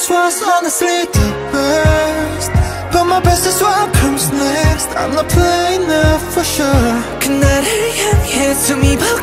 this was honestly the best. But my best is what comes next. I'm not playing that for sure. 그날을 향해 숨이 벅